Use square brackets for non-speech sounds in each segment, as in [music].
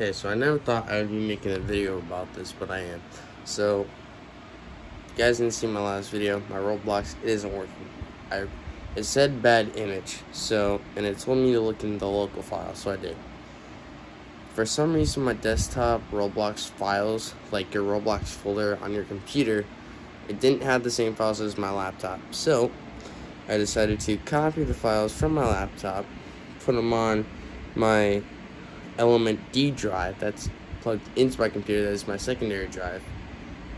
Okay, so I never thought I would be making a video about this, but I am. So, you guys didn't see my last video. My Roblox isn't working. I it said bad image, so and it told me to look in the local file, so I did. For some reason, my desktop Roblox files, like your Roblox folder on your computer, it didn't have the same files as my laptop. So, I decided to copy the files from my laptop, put them on my Element D drive that's plugged into my computer that is my secondary drive.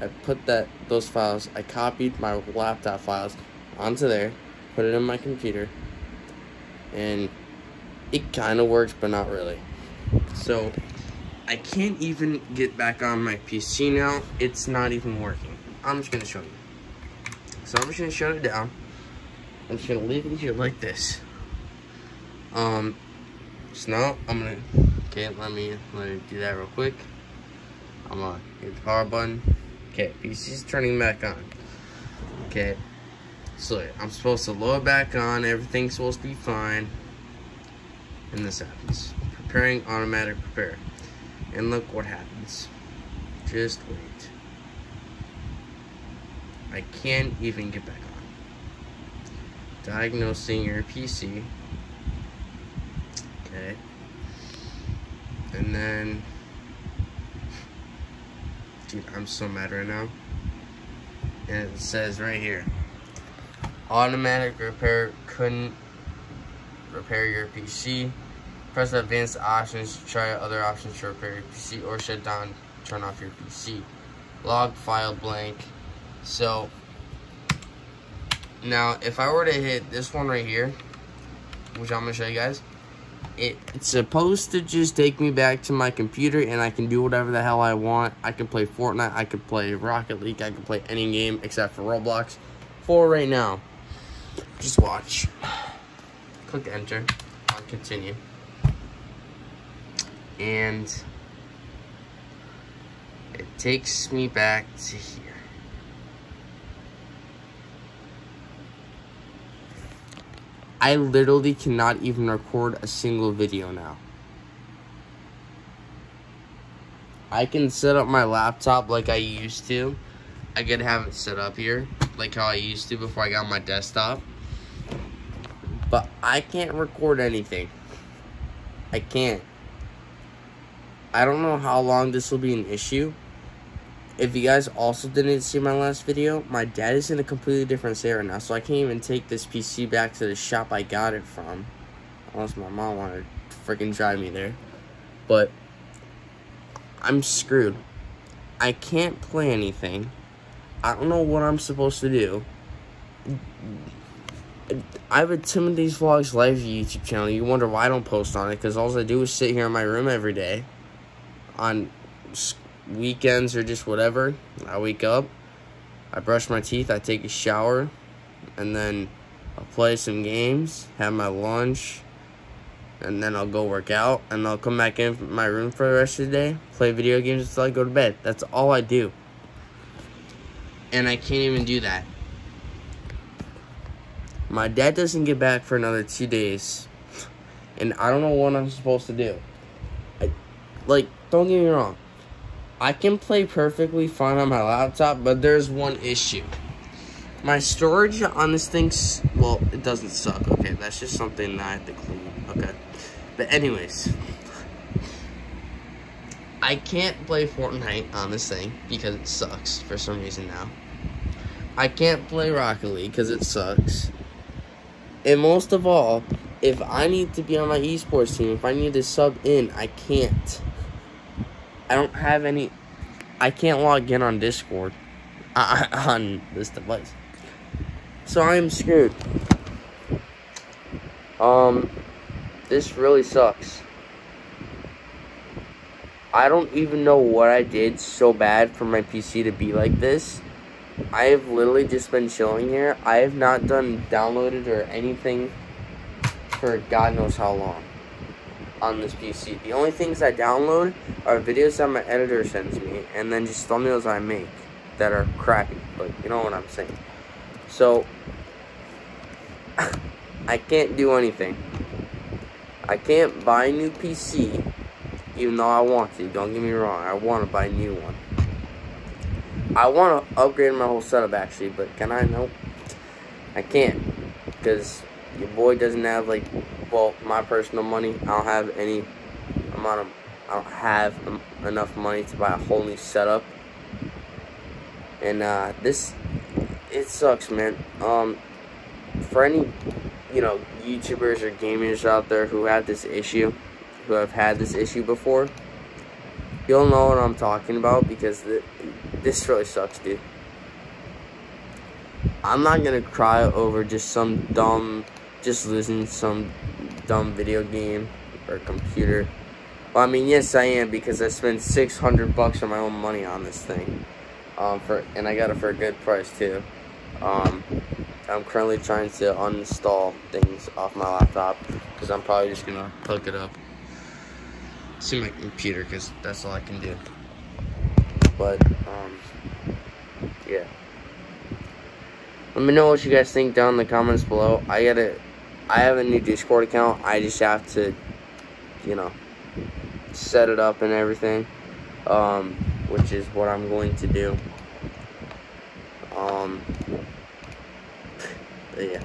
I put that those files, I copied my laptop files onto there, put it in my computer, and it kind of works, but not really. So, I can't even get back on my PC now. It's not even working. I'm just to show you. So, I'm just to shut it down. I'm just to leave it here like this. Um, so now I'm to Okay, let me let me do that real quick. I'm gonna hit the power button. Okay, PC's turning back on. Okay, so I'm supposed to load back on. Everything's supposed to be fine. And this happens. Preparing automatic prepare. And look what happens. Just wait. I can't even get back on. Diagnosing your PC. Okay. And then, dude, I'm so mad right now. And it says right here, automatic repair couldn't repair your PC. Press advanced options to try other options to repair your PC or shut down, turn off your PC. Log file blank. So, now if I were to hit this one right here, which I'm to show you guys, it, it's supposed to just take me back to my computer and I can do whatever the hell I want. I can play Fortnite, I can play Rocket League, I can play any game except for Roblox. For right now, just watch. Click enter on continue. And it takes me back to here. I literally cannot even record a single video now. I can set up my laptop like I used to. I could have it set up here like how I used to before I got my desktop. But I can't record anything. I can't. I don't know how long this will be an issue. If you guys also didn't see my last video, my dad is in a completely different state right now, so I can't even take this PC back to the shop I got it from. Unless my mom wanted to freaking drive me there. But, I'm screwed. I can't play anything. I don't know what I'm supposed to do. I have a Timothy's Vlogs Live YouTube channel. You wonder why I don't post on it, because all I do is sit here in my room every day on weekends or just whatever, I wake up, I brush my teeth, I take a shower, and then I'll play some games, have my lunch, and then I'll go work out, and I'll come back in my room for the rest of the day, play video games until I go to bed. That's all I do. And I can't even do that. My dad doesn't get back for another two days, and I don't know what I'm supposed to do. I, like, don't get me wrong. I can play perfectly fine on my laptop, but there's one issue. My storage on this thing, well, it doesn't suck. Okay, that's just something that I have to clean. Okay. But anyways, I can't play Fortnite on this thing because it sucks for some reason now. I can't play Rocket League because it sucks. And most of all, if I need to be on my esports team, if I need to sub in, I can't. I don't have any. I can't log in on Discord uh, [laughs] on this device. So I'm screwed. Um, this really sucks. I don't even know what I did so bad for my PC to be like this. I have literally just been chilling here. I have not done downloaded or anything for God knows how long on this PC. The only things I download are videos that my editor sends me, and then just thumbnails I make that are crappy, but you know what I'm saying. So, [laughs] I can't do anything. I can't buy a new PC even though I want to. Don't get me wrong, I want to buy a new one. I want to upgrade my whole setup actually, but can I? Nope. I can't because your boy doesn't have like, well, my personal money. I don't have any amount of, I don't have enough money to buy a whole new setup. And uh, this, it sucks, man. Um, for any, you know, YouTubers or gamers out there who have this issue, who have had this issue before, you'll know what I'm talking about because the, this really sucks, dude. I'm not gonna cry over just some dumb, just losing some dumb video game or computer. Well, I mean, yes, I am because I spent 600 bucks of my own money on this thing, um, for and I got it for a good price too. Um, I'm currently trying to uninstall things off my laptop because I'm probably just gonna hook it up to my computer because that's all I can do. But um, yeah. Let me know what you guys think down in the comments below. I gotta, I have a new Discord account. I just have to, you know, set it up and everything, um, which is what I'm going to do. Um, [laughs] yeah.